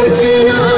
Virgin